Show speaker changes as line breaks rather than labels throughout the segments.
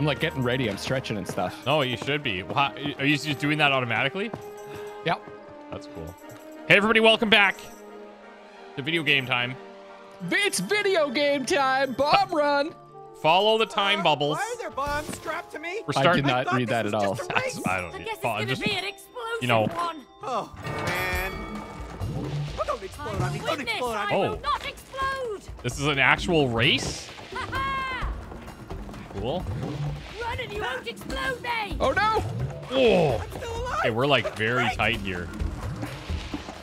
I'm like getting ready. I'm stretching and stuff.
No, you should be. Wha- Are you just doing that automatically?
Yep.
That's cool. Hey, everybody, welcome back to video game time.
It's video game time. Bomb run.
Follow the time bubbles.
Why are there bombs strapped to me?
We're
I did not
thought
read that at all.
just.
I don't.
I guess it's gonna
just-
be an explosive
you know.
one.
Oh, man. Oh, don't explode on me. Don't explode on
I
me.
Oh.
will not explode.
this is an actual race.
Ha ha!
Cool.
Run and you won't explode me.
Oh no.
Oh.
Still.
Hey, we're like very tight here.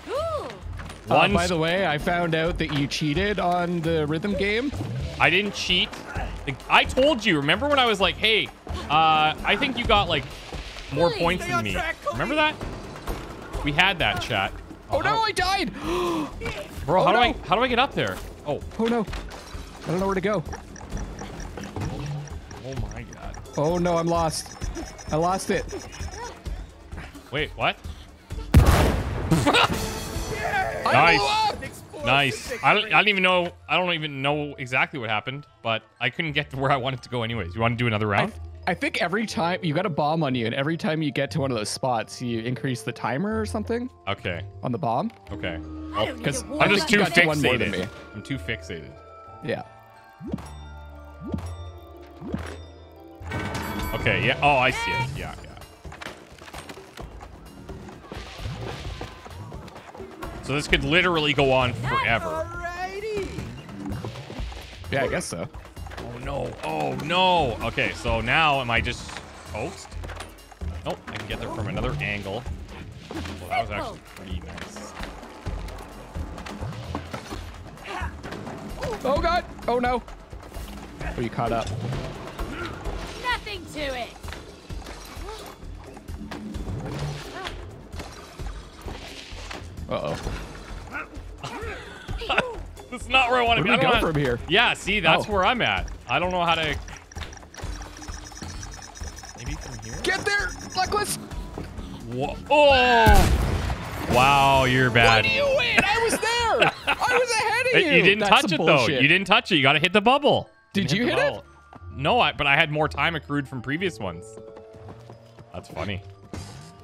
Cool.
Uh, by the way, I found out that you cheated on the rhythm game.
I didn't cheat. I told you. Remember when I was like, "Hey, uh, I think you got like more
Please,
points than me."
track,
Remember that? We had that chat.
Oh no, I died.
Bro,
Oh,
how do I how do I get up there? Oh,
Oh no. I don't know where to go.
Oh my god.
Oh no, I'm lost. I lost it.
Wait, what? Nice.
blew up.
An explosive
Nice. I don't. I don't even know. I don't even know exactly what happened, but I couldn't get to where I wanted to go anyways. You want to do another round?
I think every time you got a bomb on you, and every time you get to one of those spots, you increase the timer or something
Okay.
on the bomb.
Okay.
I don't need
Because
a
I'm just too
got to one more than
fixated.
me.
I'm too fixated.
Yeah.
Okay. Yeah. Oh, I see it. Yeah. Yeah. So this could literally go on forever.
Alrighty.
Yeah, I guess so.
Oh no. Oh no. Okay. So now am I just toast? Nope. I can get there from another angle. Well, that was actually pretty nice.
Oh god. Oh no. Oh, you caught up.
Nothing to it.
Uh oh.
That's not where I want to
Where
be.
do
I
we
don't
go
wanna-
from here?
Yeah, see, that's
Oh.
where I'm at. I don't know how to. Maybe from here.
Get there, Luckless.
Whoa. Oh! Wow, you're
Why
bad.
do you win? I was there. I was ahead of you.
you didn't
That's
touch
some
it though. You didn't touch it. You got to hit the bubble.
Did you
the
hit it?
No, I, but I had more time accrued from previous ones. That's funny.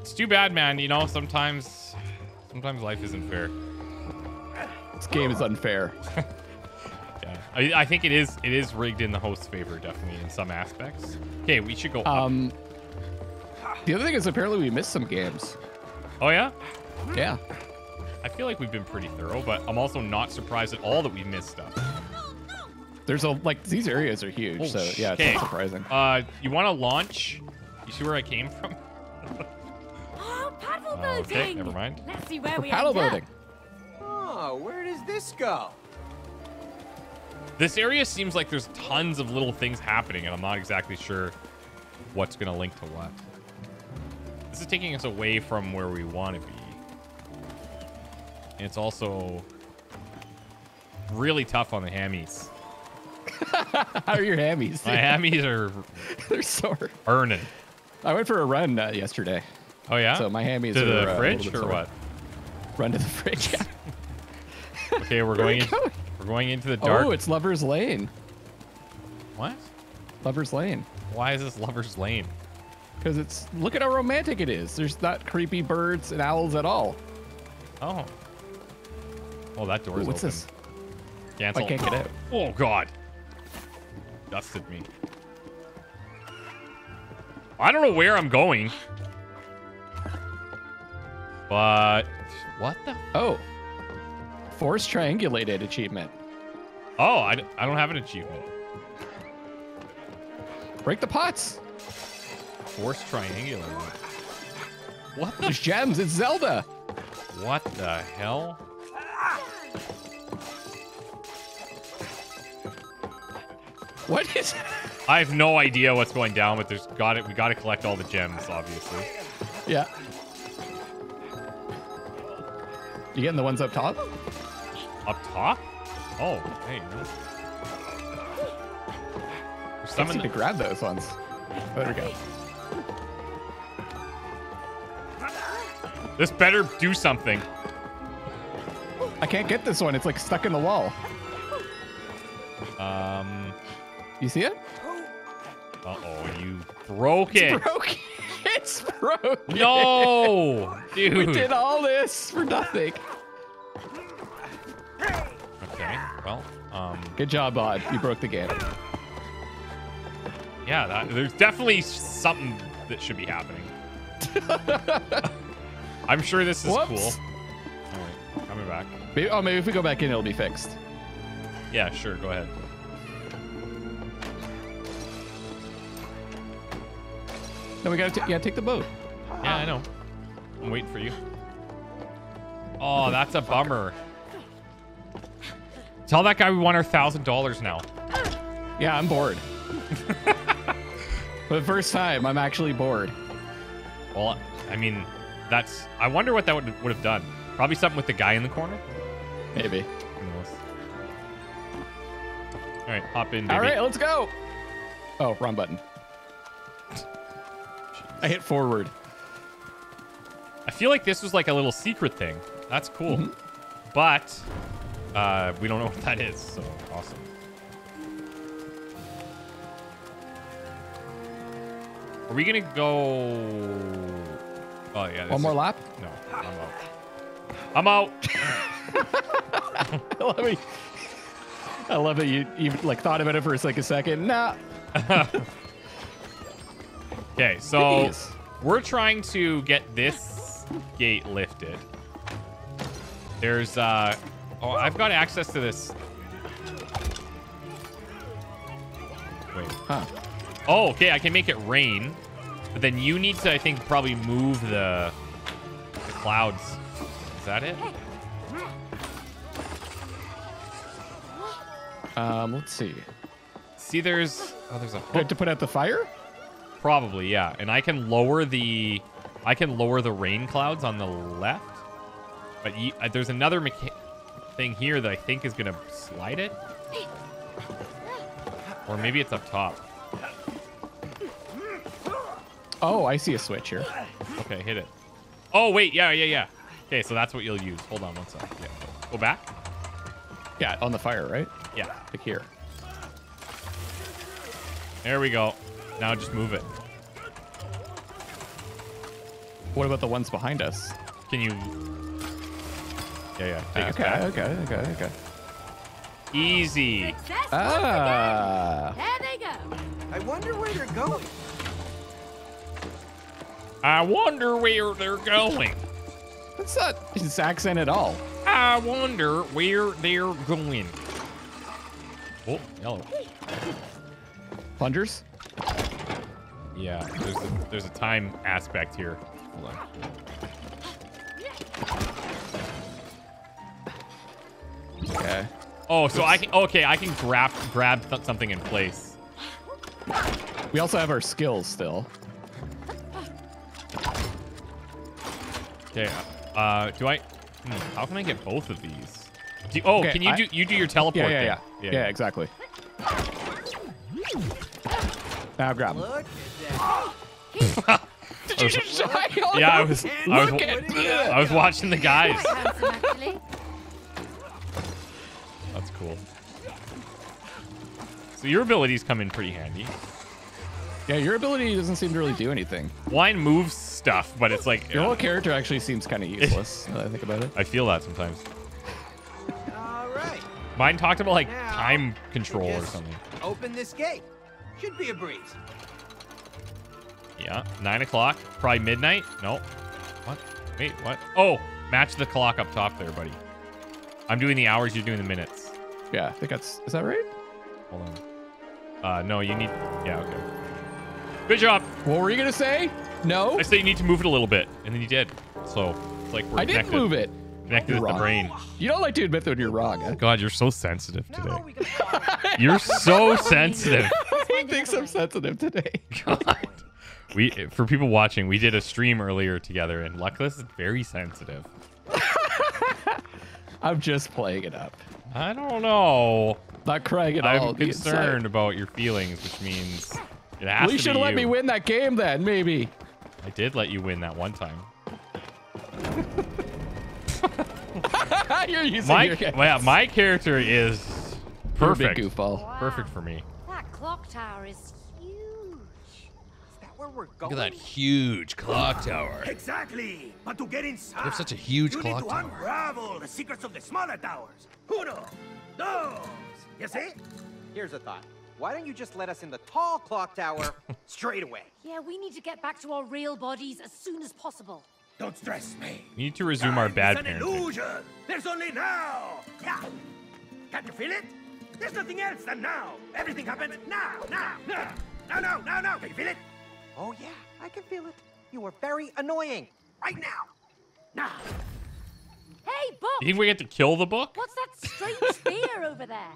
It's too bad, man. You know, sometimes, sometimes life isn't fair.
This game is unfair.
Yeah, I, I think it is. It is rigged in the host's favor, definitely in some aspects. Okay, we should go up.
Um. The other thing is apparently we missed some games.
Oh yeah.
Yeah.
I feel like we've been pretty thorough, but I'm also not surprised at all that we missed stuff.
There's a like these areas are huge,
Oh,
so yeah, it's
okay.
not surprising.
Uh, you want to launch? You see where I came from?
Oh, paddle boating.
okay, never mind.
Let's see where
For
we
paddle
end
boating.
Oh, where does this go?
This area seems like there's tons of little things happening, and I'm not exactly sure what's gonna link to what. This is taking us away from where we want to be. And it's also really tough on the hammies.
How are your hammies?
My hammies are
They're sore.
burning.
I went for a run uh, yesterday.
Oh yeah.
So my hammies
to
are,
the
uh,
fridge
bit
or
sore.
what?
Run to the fridge. Yeah.
Okay, we're going.
we
In,
going?
we're going into the dark.
Oh, it's Lover's Lane.
what?
Lover's Lane.
Why is this Lover's Lane?
Because it's look at how romantic it is. There's not creepy birds and owls at all.
Oh. Oh, that
Ooh,
door's
what's
open.
this?
Cancel.
I can't get out.
Oh God. Dusted me. I don't know where I'm going. But what the?
Oh. Force triangulated achievement.
Oh, I, I don't have an achievement.
Break the pots.
Force triangulated. What the?
There's gems. It's Zelda.
What the hell?
What is?
I have no idea what's going down, but there's got it. We got to collect all the gems, obviously.
Yeah. You getting the ones up top?
Up top? Oh, hey. There's some in
to grab those ones. There we go.
this better do something.
I can't get this one. It's like stuck in the wall.
Um,
You see it?
Uh-oh, you broke it.
Broken. It's broken.
No, dude.
We did all this for nothing.
Okay, well, um,
Good job, Bod. You broke the game.
yeah, that, there's definitely something that should be happening. I'm sure this is
Whoops.
cool. All right, coming back.
Maybe, oh, maybe if we go back in, it'll be fixed.
Yeah, sure, go ahead.
Then we gotta, yeah, take the boat.
Yeah, I know. I'm waiting for you. Oh, that's a bummer. Tell that guy we want our thousand dollars now.
Yeah, I'm bored. For the first time, I'm actually bored.
Well, I mean, that's. I wonder what that would would have done. Probably something with the guy in the corner.
Maybe.
All right, hop in, baby.
All right, let's go. Oh, wrong button. I hit forward.
I feel like this was like a little secret thing. That's cool.
Mhm.
But uh, we don't know what that is. So awesome. Are we gonna go? Oh yeah.
One more
is-
lap.
No, I'm out. I'm out.
I love it. I love that you you like thought about it for like a second. Nah.
Okay, so
Jeez.
we're trying to get this gate lifted. There's uh oh, I've got access to this. Wait.
Huh.
Oh, okay, I can make it rain. But then you need to I think probably move the, the clouds. Is that it?
Um, let's see.
See there's oh there's a
Do I have to put out the fire?
Probably, yeah. And I can lower the I can lower the rain clouds on the left. But uh, there's another thing here that I think is going to slide it. Or maybe it's up top.
Oh, I see a switch here.
Okay, hit it. Oh, wait. Yeah, yeah, yeah. Okay, so that's what you'll use. Hold on one sec. Yeah. Go back.
Yeah, on the fire, right?
Yeah.
Like here.
There we go. Now just move it.
What about the ones behind us?
Can you... Yeah, yeah. Take us
okay,
back.
okay, okay, okay.
Easy.
Success
Ah.
There they go.
I wonder where they're going.
I wonder where they're going.
That's not his accent at all.
I wonder where they're going. Oh, yellow.
Plungers?
Yeah, there's a, there's a time aspect here. Hold on.
Okay.
Oh, so I can okay, I can grab grab th- something in place.
We also have our skills still.
Okay. Uh, do I? Hmm, how can I get both of these? Do, oh,
Okay,
can you
I-
do you do your teleport
Yeah, yeah,
thing?
yeah. Yeah, exactly. Now grab 'em.
Look at that.
Did you just die on
Yeah, I was I was
Look at that.
I was watching the guys.
Quite handsome, actually.
That's cool. So your abilities come in pretty handy.
Yeah, your ability doesn't seem to really do anything.
Wine moves stuff, but it's like
Your whole character actually seems kind of useless. now that I think about it.
I feel that sometimes.
All right.
Mine talked about like
Now,
time control or something.
Open this gate. Should be a breeze.
Yeah, nine o'clock, probably midnight. No, what? Wait, what? Oh, match the clock up top there, buddy. I'm doing the hours. You're doing the minutes.
Yeah, I think that's. Is that right?
Hold on. Uh, no, you need. Yeah, okay. Good job.
What were you gonna say? No,
I said you need to move it a little bit, and then you did. So it's like we're
I didn't
connected,
move it.
Connected with the brain.
You don't like to admit when you're wrong. Huh?
God, you're so sensitive
Now
today.
we can
You're so sensitive.
he thinks I'm sensitive today.
God. We for people watching, we did a stream earlier together, and Luckless is very sensitive.
I'm just playing it up.
I don't know.
Not crying at all.
I'm
the inside.
concerned about your feelings, which means it has
Well, you
to
should
be
have let me win that game then, maybe.
I did let you win that one time.
you're using
My
your
yeah, my character is
You're a big
perfect.
goofball.
Perfect for me.
That clock tower is huge.
Is that where we're going?
Look at that huge clock tower.
Exactly. But to get inside,
You have such a huge
you
clock
need to
tower.
unravel the secrets of the smaller towers. Uno, dos. You see?
Here's a thought. Why don't you just let us in the tall clock tower straight away?
Yeah, we need to get back to our real bodies as soon as possible.
Don't stress me.
We need to resume our
Time
bad
is an
parenting.
illusion. There's only now. Yeah. Can't you feel it? There's nothing else than now. Everything happens now, now, now. now, no, no, no. Can you feel it?
Oh yeah, I can feel it. You are very annoying.
Right now. Now.
Hey, Book!
You think we get to kill the book?
What's that strange spear over there?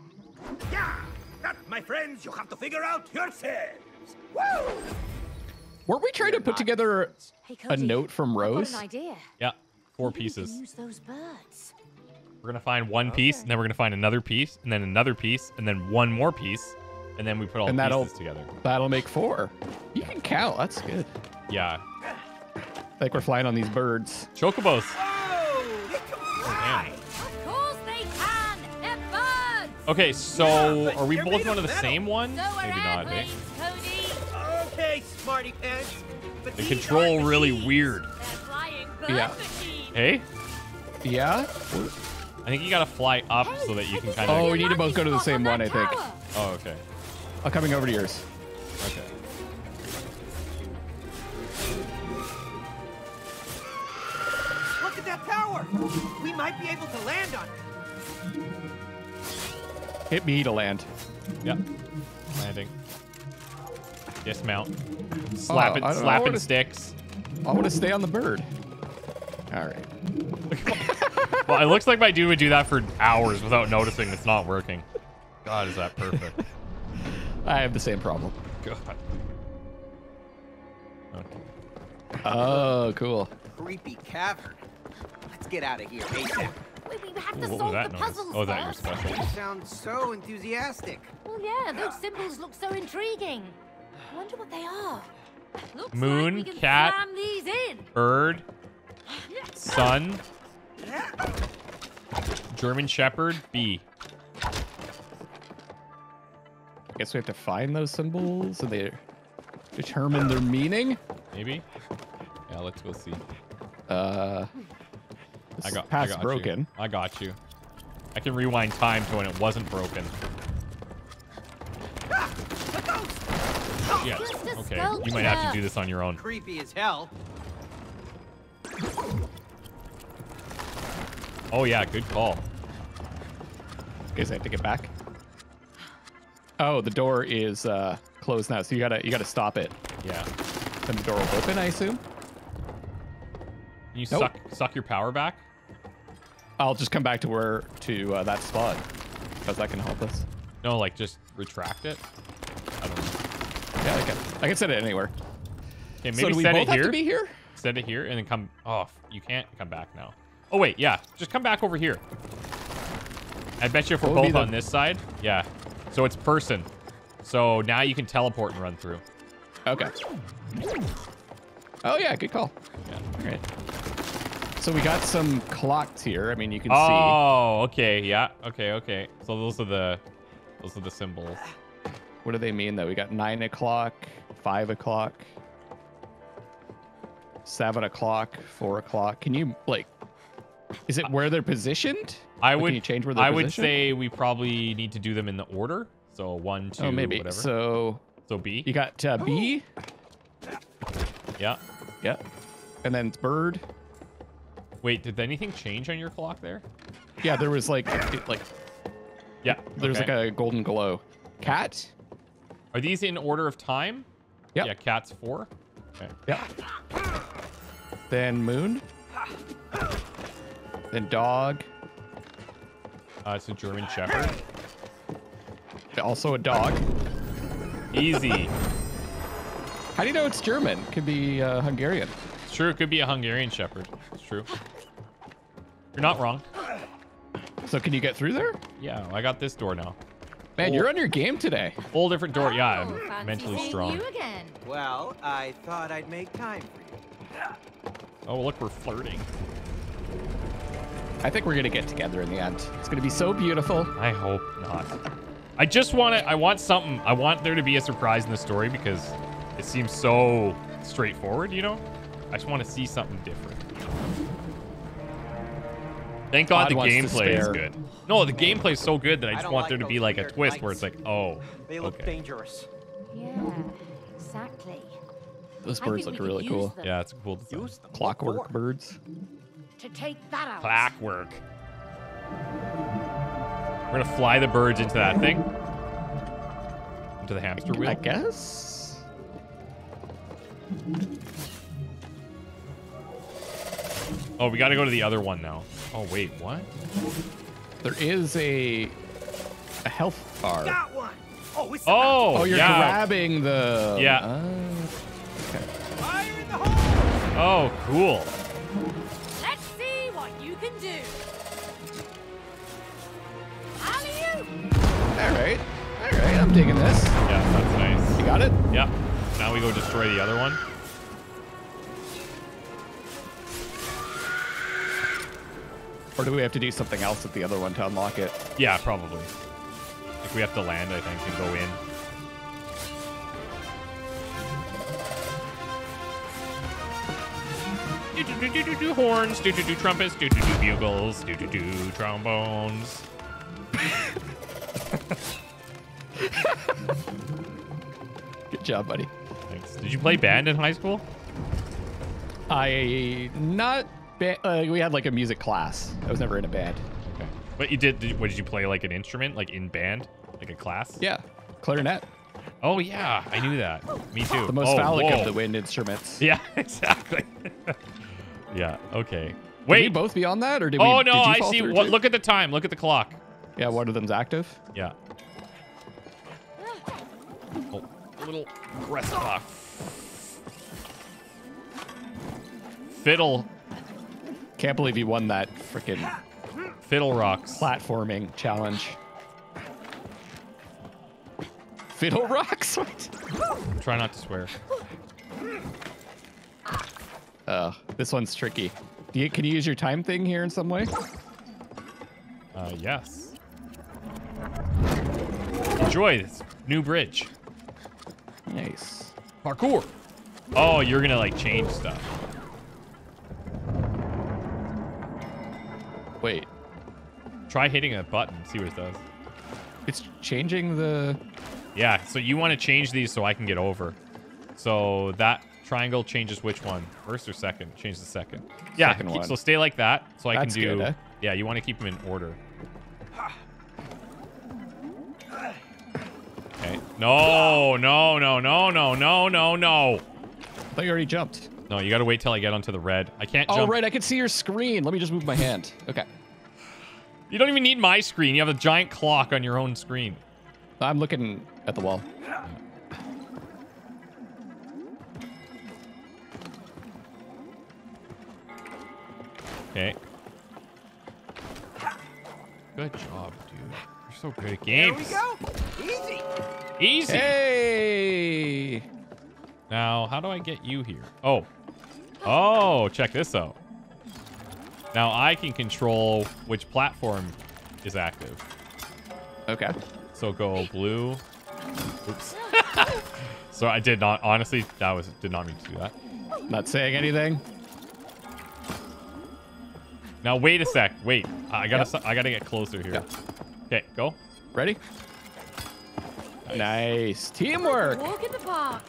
Yeah. That, my friends, you have to figure out yourselves. Woo!
Weren't we trying to put together
Hey,
a note from
I've
Rose?
got an idea.
Yeah, four
Maybe
pieces.
use those birds.
We're gonna find one piece, and then we're gonna find another piece, and then another piece, and then one more piece, and then we put all
And
the
that'll-
pieces together.
That'll make four. You can count. That's good.
Yeah.
Like we're flying on these birds.
Chocobos.
Oh, they.
Of course they can! They're birds!
Okay, so
but
are we both going to the
metal.
same one?
So
Maybe not. eh?
Cody!
Okay, smarty pants. But
The control
aren't
really
machines.
weird.
They're flying bird
Yeah.
machines!
Hey,
Yeah?
I think you gotta fly up
Hey,
so that you can kind of.
Oh,
we
need to both go to the same one,
on
I think.
Oh, okay.
I'm coming over to yours.
Okay.
Look at that tower. We might be able to land on it.
Hit me to land.
Yep. Landing. Dismount. Slapping, oh,
I don't know,
slapping
wanna-
sticks.
I want to stay on the bird. All right.
Well, it looks like my dude would do that for hours without noticing it's not working. God, is that perfect?
I have the same problem.
God. Okay.
Oh, cool.
Creepy cavern. Let's get out of here ASAP.
Wait, we have to
what
solve
that
the
noise?
puzzles
Oh, is that your
first.
special?
You sound so enthusiastic.
Well, yeah, those symbols look so intriguing. I wonder what they are. Looks
Moon,
like we can
cat.
slam these in.
Bird, sun, German Shepherd, bee.
Guess we have to find those symbols and they determine their meaning.
Maybe? Yeah, let's go see.
Uh,
I got, I got
broken.
You. I got you. I can rewind time to when it wasn't broken. Yeah. Okay. You might have to do this on your own.
Creepy as hell.
Oh yeah, good call.
Guess I have to get back. Oh, the door is uh, closed now, so you gotta you gotta stop it.
Yeah.
Then the door will open, I assume.
Can you
Nope.
suck suck your power back?
I'll just come back to where to uh, that spot, because that can help us.
No, like just retract it. I don't know.
Yeah, I can. I can set it anywhere.
Okay,
so
maybe
do we
set
both
it
have
here.
to be here?
Set it here and then come off. You can't come back now. Oh wait, yeah. Just come back over here. I bet you if we're both
the-
on this side, yeah. So it's person. So now you can teleport and run through.
Okay. Oh yeah, good call.
Yeah.
All right. So we got some clocks here. I mean, you can see.
Oh, okay, yeah, okay, okay. So those are the, those are the symbols.
What do they mean though? We got nine o'clock, five o'clock, seven o'clock, four o'clock. Can you like? Is it where they're positioned?
I
Like,
would,
you change where they're
I would say we probably need to do them in the order. So one, two,
Oh, maybe.
whatever.
So
So B.
you got uh, B.
Yeah.
Yeah. And then bird.
Wait, did anything change on your clock there?
Yeah, there was like it, like
Yeah.
there's
okay.
like a golden glow. Cat.
Are these in order of time?
Yep.
Yeah, cat's four. Okay.
Yeah. Then moon. Then dog.
Uh, it's a German Shepherd.
Also a dog.
Easy.
How do you know it's German? Could be uh, Hungarian.
It's true. It could be a Hungarian Shepherd. It's true. You're not wrong.
So can you get through there?
Yeah, I got this door now.
Man, you're on your game today.
A Whole different door. Yeah,
Oh,
I'm
fancy
mentally strong.
You again.
Well, I thought I'd make time for you.
Oh, look, we're flirting.
I think we're gonna get together in the end. It's gonna be so beautiful.
I hope not. I just want to. I want something. I want there to be a surprise in the story because it seems so straightforward. You know, I just want to see something different. Thank God
Todd
the gameplay is good. No, the gameplay is so good that I
I
just
don't
want
like
there to be like a
weird
twist where it's like, oh,
They look
okay.
dangerous.
Yeah, exactly.
Those birds
think
look really cool.
them
Yeah, it's a cool design.
Use them.
Clockwork
for?
birds.
To take that out.
Clockwork. We're gonna fly the birds into that thing. Into the hamster wheel.
I guess.
Oh, we gotta go to the other one now. Oh wait, what?
There is a a health bar.
Got one. Oh, it's
Oh,
Oh, you're
yeah.
grabbing the.
Yeah.
Uh, okay.
fire in the hole.
Oh, cool.
Do.
All right. All right. I'm digging this.
Yeah, that's nice.
You got it.
Yep. Now we go destroy the other one.
Or do we have to do something else with the other one to unlock it?
Yeah, probably. If we have to land, I think, and go in. Do do do do do do horns, do do do trumpets, do do do bugles, do do do trombones.
Good job, buddy.
Thanks. Did you play band in high school?
I not. Ba- uh, we had like a music class. I was never in a band.
Okay. But you did, did what did you play like an instrument like in band? Like a class?
Yeah, clarinet.
Oh yeah, I knew that. Me too.
The most
oh,
phallic
whoa.
of the wind instruments.
Yeah, exactly. yeah, okay. Wait.
Did we both be on that, or did we?
oh no, I see. What look at the time. Look at the clock.
Yeah, one of them's active.
Yeah. Oh, a little aggressive. Fiddle
Can't believe you won that freaking
Fiddle rocks.
platforming challenge. Fiddle rocks.
Try not to swear.
Uh, this one's tricky. Do you, can you use your time thing here in some way?
Uh, yes. Enjoy this new bridge.
Nice.
Parkour. Oh, you're gonna like change stuff.
Wait,
Try hitting a button. See what it does.
it's changing the.
Yeah. So you want to change these so I can get over. So that triangle changes which one? First or second? Change the second. Yeah.
Second
keep-
one.
So stay like that. So I can do.
good, eh?
Yeah. You want to keep them in order. Okay. No, no, no, no, no, no, no, no.
I thought you already jumped.
No, you got to wait till I get onto the red. I can't
Oh right, I can see your screen. Let me just move my hand. Okay,
You don't even need my screen. You have a giant clock on your own screen.
I'm looking at the wall.
Okay. Good job, dude. You're so good at
Here
games.
we go. Easy.
Easy.
Hey!
Now, how do I get you here? Oh. Oh, check this out. Now I can control which platform is active.
Okay.
So go blue. Oops. so I did not honestly that was did not mean to do that.
Not saying anything.
Now wait a sec. Wait. I gotta I gotta get closer here.
Yeah.
Okay, go.
Ready? Nice. Teamwork.
Walk in the park.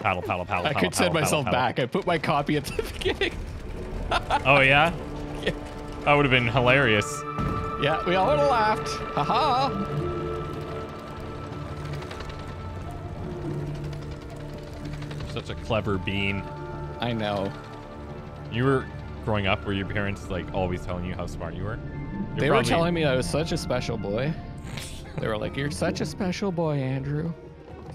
Paddle, paddle, paddle.
I
paddle,
could send myself
paddle,
back. I put my copy at the beginning.
Oh yeah?
Yeah.
That would have been hilarious.
Yeah, we all would have laughed. Haha.
Such a clever bean.
I know.
You were growing up, were your parents like always telling you how smart you were? You're
they were telling me I was such a special boy. They were like, "You're such a special boy, Andrew.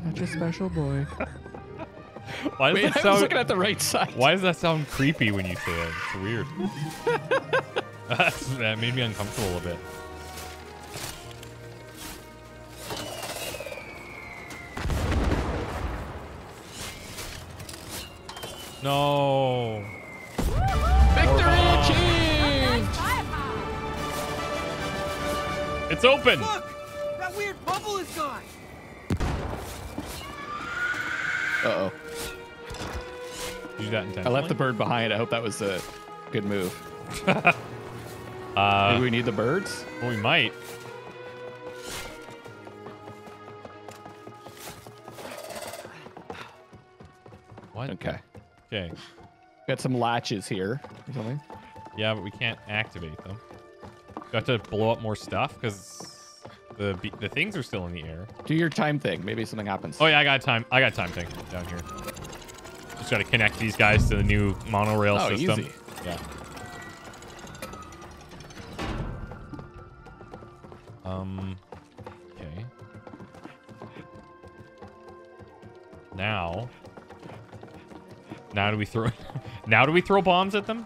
Such a special boy."
Why does
Wait,
that
I was
sound?
looking at the right side.
Why does that sound creepy when you say it? It's weird. That made me uncomfortable a bit. No. It's open.
Look! That weird bubble is gone!
Uh-oh.
Did you do that
I left the bird behind. I hope that was a good move.
Uh,
Maybe we need the birds?
well, we might. What?
Okay.
Okay.
Got some latches here or something.
Yeah, but we can't activate them. Have to blow up more stuff because the the things are still in the air.
Do your time thing. Maybe something happens.
Oh yeah, I got time. I got time thing down here. Just got to connect these guys to the new monorail
Oh,
system.
easy.
Yeah. Um. Okay. Now. Now do we throw? now do we throw bombs at them?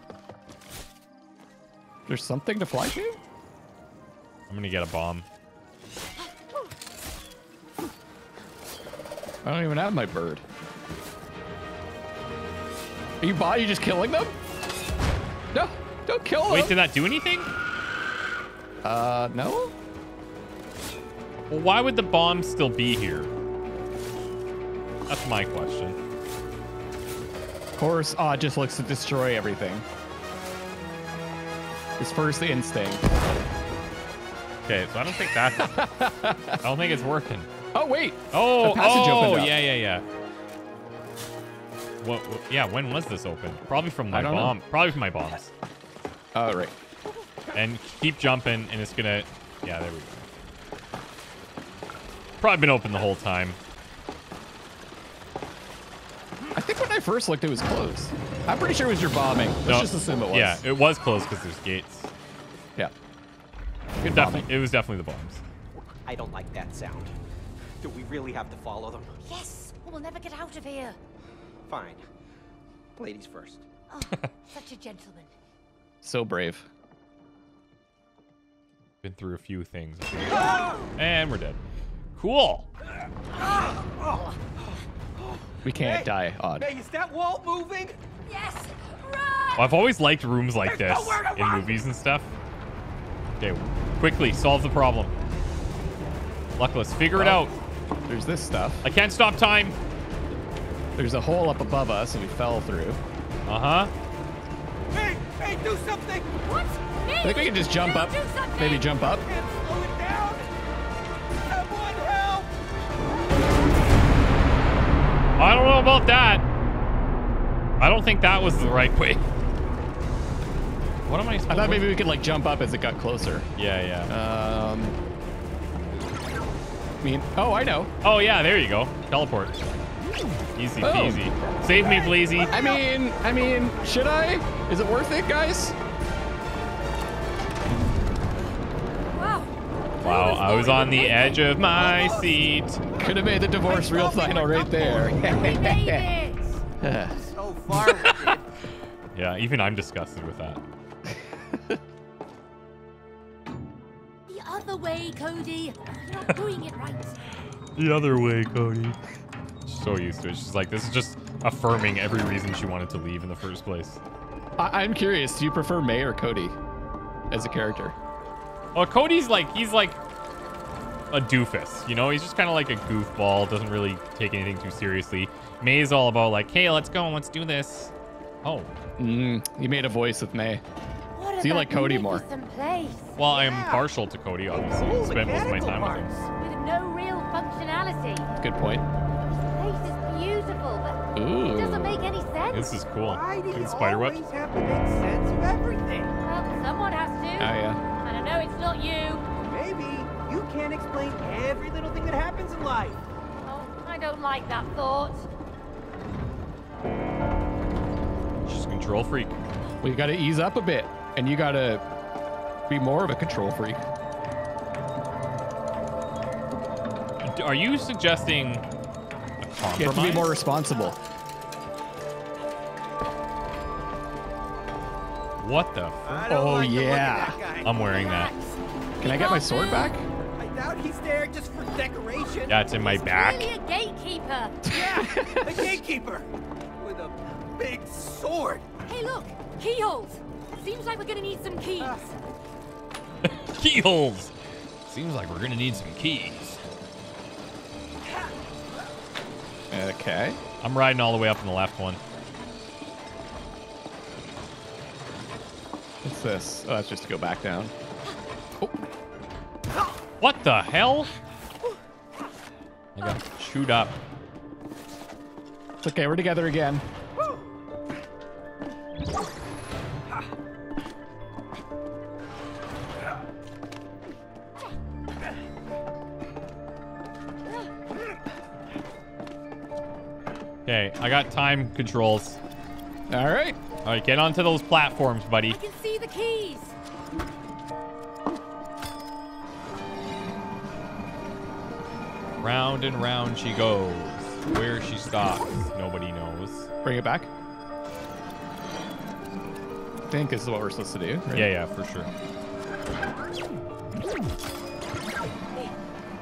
There's something to fly to?
I'm gonna get a bomb.
I don't even have my bird. Are you bot? You just killing them? No, don't kill them.
Wait, did that do anything?
uh, no.
Well, why would the bomb still be here? That's my question.
Of course, Ah just looks to destroy everything. His first instinct.
Okay, so I don't think that. I don't think it's working.
Oh wait.
Oh,
The passage
oh,
opened up.
yeah, yeah, yeah. What, what? Yeah, when was this open? Probably from my
don't know.
bomb. Probably from my bombs.
Oh right.
And keep jumping, and it's gonna. Yeah, there we go. Probably been open the whole time.
I think when I first looked, it was closed. I'm pretty sure it was your bombing. Let's
No,
just assume it was.
Yeah, it was closed because there's gates.
Yeah. Good.
Definitely, it was definitely the bombs.
I don't like that sound. Do we really have to follow them?
Yes, or we'll never get out of here.
Fine. Ladies first.
Oh, such a gentleman.
So brave.
Been through a few things. And we're dead. Cool.
We can't
Hey,
die, Odd.
Hey, is that wall moving?
Yes, run!
I've always liked rooms like
There's
this in
run.
movies and stuff. Okay, quickly solve the problem. Luckless, figure it out.
There's this stuff.
I can't stop time.
There's a hole up above us and we fell through.
Uh huh.
Hey, hey, do something!
What? Me?
I think we can just jump up. Maybe jump up.
Can't slow it down! Someone help!
I don't know about that. I don't think that was the right way. What am I
I thought maybe we could like jump up as it got closer.
Yeah, yeah.
Um. I mean, oh, I know.
oh, yeah, there you go. Teleport. Easy
Boom.
peasy. Save me, Blazy.
I mean, I mean, should I? Is it worth it, guys?
Wow.
Wow, I was on the edge of my seat.
Could have made the divorce real final right there.
We made it.
So far.
Yeah, even I'm disgusted with that.
Way, Cody. You're not doing it right.
The other way, Cody. So used to it. She's like, this is just affirming every reason she wanted to leave in the first place.
I- I'm curious. Do you prefer May or Cody as a character?
Well, Cody's like, he's like a doofus, you know? He's just kind of like a goofball, doesn't really take anything too seriously. May's all about like, hey, let's go, and let's do this. Oh,
Mm, you made a voice with May.
What
So you like Cody more?
magnificent place
well, I'm
Yeah.
partial to Cody, obviously.
Cool
Spent most of my
mechanical
time with him.
parts.
with no real functionality.
Good point.
This place is beautiful, but it doesn't
Ooh.
make any sense.
This is cool.
Why do
Look
you
at the spider web.
always have to make sense of everything?
Well, someone has to.
Oh yeah.
And I know it's not you.
Maybe you can't explain every little thing that happens in life.
Oh, I don't like that thought.
She's a control freak.
Well, you got to ease up a bit, and you got to be more of a control freak.
Are you suggesting a
You have to be more responsible.
What the? F-
I
Oh,
like the look of
yeah.
that.
I'm wearing that.
Relax.
Can I get my sword
move.
back?
I doubt he's there just for decoration.
Yeah, it's in my
He's
back.
clearly a gatekeeper.
Yeah, a gatekeeper with a big sword.
hey, look, keyholes. Seems like we're gonna need some keys.
Keyholes.
Seems like we're gonna need some keys.
Okay.
I'm riding all the way up in the left one.
What's this? Oh, that's just to go back down. Oh.
What the hell? I got chewed up.
It's okay. We're together again.
Got time controls.
All right.
All right, get onto those platforms, buddy.
I can see the keys.
Round and round she goes. Where she stops, nobody knows.
Bring it back. I think this is what we're supposed to do. Right?
Yeah, yeah, for sure.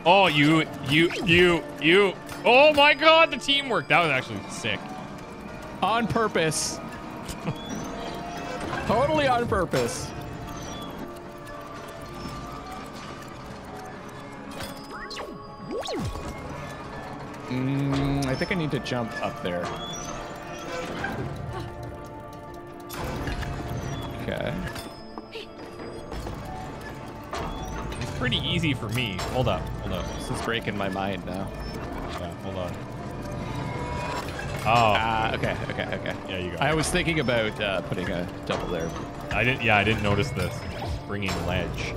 Oh, you, you, you, you. Oh my god, the teamwork. That was actually sick.
On purpose. totally on purpose. Mm, I think I need to jump up there. Okay.
It's pretty easy for me. Hold up, hold up.
This is breaking my mind now.
Yeah, hold on. Oh,
Ah, okay, okay, okay.
yeah, you go.
I was thinking about uh, putting a double there.
I didn't, yeah, I didn't notice this. Springing ledge.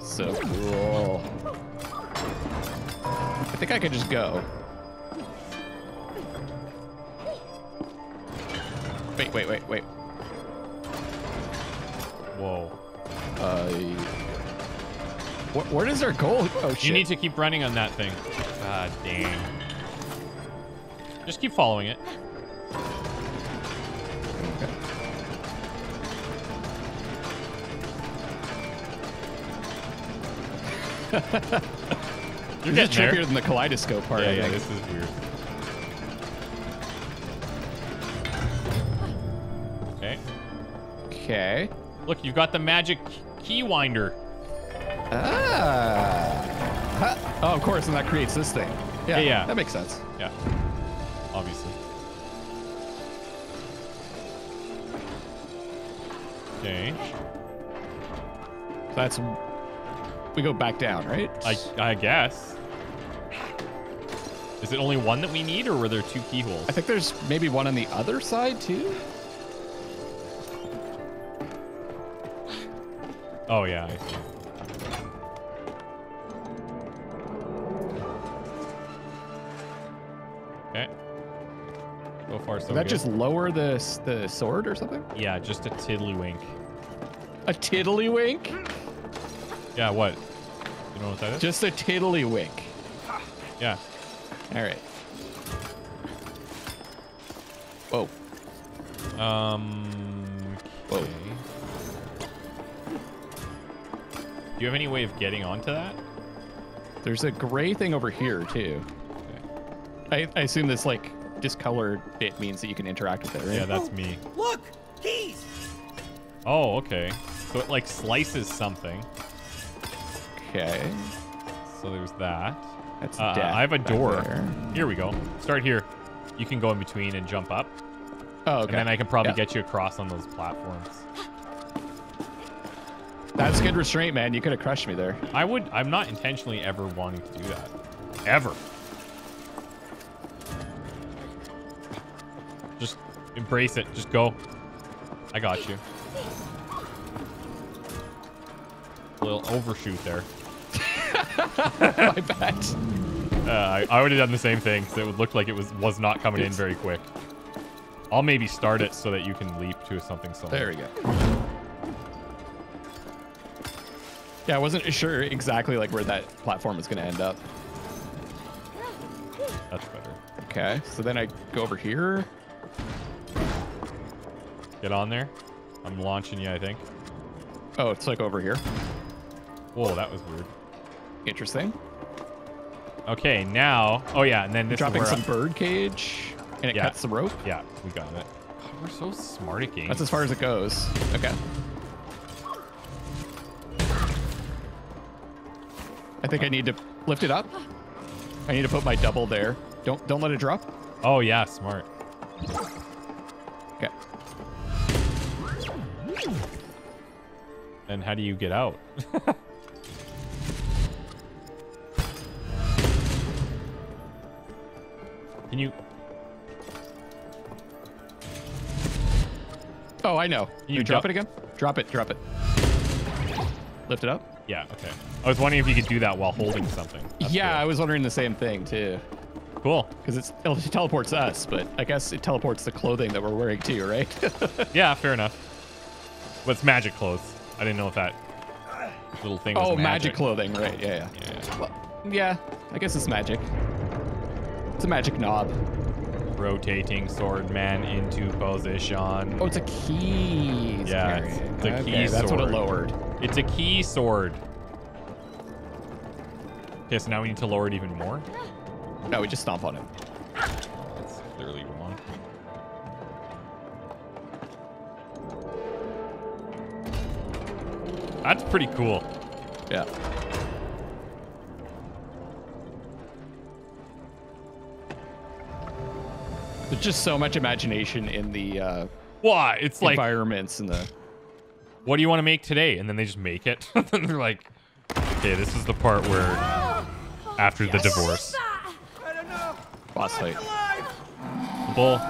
So cool. I think I could just go. Wait, wait, wait, wait.
Whoa.
Uh, wh- where does our goal? Oh shit!
You need to keep running on that thing. God damn. Just keep following it. You're
This is trickier than the kaleidoscope part.
Yeah, yeah, this is weird. Okay.
Okay.
Look, you've got the magic key winder.
Course, and that creates this thing. Yeah,
Yeah.
That makes sense.
Yeah. Obviously. Okay.
That's. We go back down, right?
I I guess. Is it only one that we need, or were there two keyholes?
I think there's maybe one on the other side too.
Oh yeah, I see. So so
that
good.
just lower the the sword or something?
Yeah, just a tiddlywink.
A tiddlywink?
Yeah, what? You know what that is?
Just a tiddlywink.
yeah.
All right. Whoa.
Um.
Whoa.
okay. Do you have any way of getting onto that?
There's a gray thing over here too.
Okay.
I, I assume this like discolored bit means that you can interact with it, right?
Yeah, that's me.
Look! Keys!
Oh, okay. So it like slices something.
Okay.
So there's that.
That's
Uh, I have a door. Here we go. Start here. You can go in between and jump up,
Oh, okay.
and then I can probably
Yeah.
get you across on those platforms.
That's good restraint, man. You could have crushed me there.
I would. I'm not intentionally ever wanting to do that. Ever. Embrace it. Just go. I got you. A little overshoot there.
My bad.
Uh, I, I would have done the same thing, so it would look like it was was not coming in very quick. I'll maybe start it so that you can leap to something similar.
There we go. Yeah, I wasn't sure exactly like where that platform was going to end up.
That's better.
Okay, so then I go over here.
Get on there. I'm launching you, I think.
Oh, it's like over here.
Whoa, that was weird.
Interesting.
Okay, now. Oh yeah, and then this
Dropping
is where
some bird cage, and it
Yeah.
cuts the rope.
Yeah, we got it. We're so smart at games.
That's as far as it goes. Okay. I think I need to lift it up. I need to put my double there. Don't don't let it drop.
Oh yeah, smart.
Okay.
And how do you get out? Can you?
Oh, I know.
You
You drop
jump-
it again? Drop it, drop it. Lift it up?
Yeah. Okay. I was wondering if you could do that while holding something. That's
yeah,
cool.
I was wondering the same thing too.
Cool.
Because it's it teleports us, but I guess it teleports the clothing that we're wearing too, right?
Yeah, fair enough. But it's magic clothes. I didn't know if that little thing was
oh, magic.
magic.
clothing, right? Yeah, yeah.
Yeah.
Well, yeah, I guess it's magic. It's a magic knob.
Rotating sword man into position.
Oh, it's a key.
Yeah, it's- a
okay,
key
That's what it lowered.
It's a key sword. Okay, so now we need to lower it even more.
No, we just stomp on it.
That's clearly That's pretty cool.
Yeah. There's just so much imagination in the uh,
Why? It's like,
environments and the.
what do you want to make today? And then they just make it. and they're like, okay, this is the part where after the divorce.
I don't know.
Boss fight.
Bull.